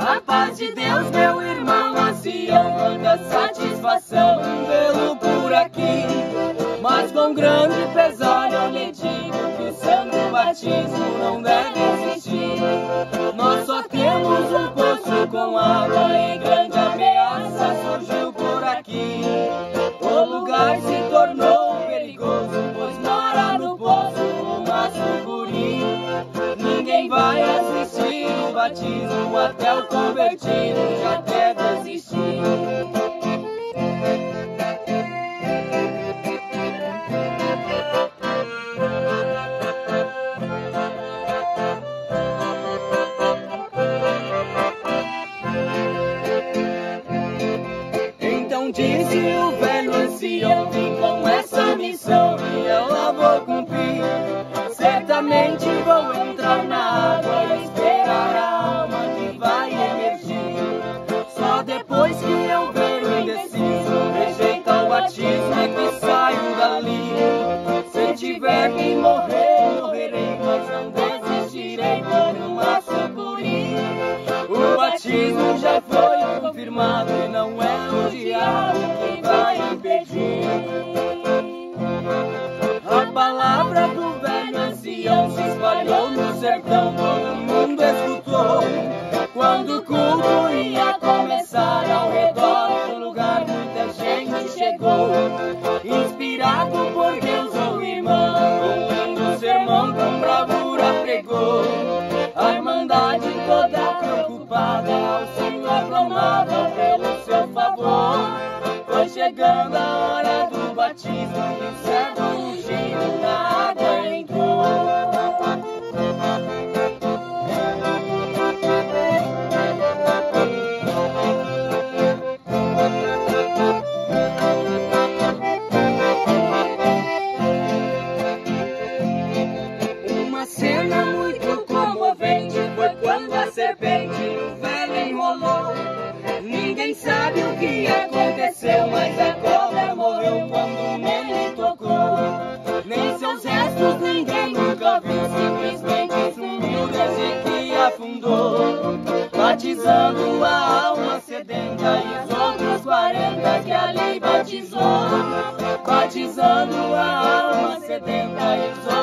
A paz de Deus, meu irmão, assim eu manda satisfação vê-lo por aqui. Mas com grande pesar eu lhe digo que o santo batismo não deve existir. Nós só temos um poço com água até o convertido, já até desistir. Toda preocupada ao Senhor clamava pelo seu favor. Foi chegando a hora afundou, batizando a alma sedenta e os outros quarenta que ali batizou, batizando a alma sedenta e os outros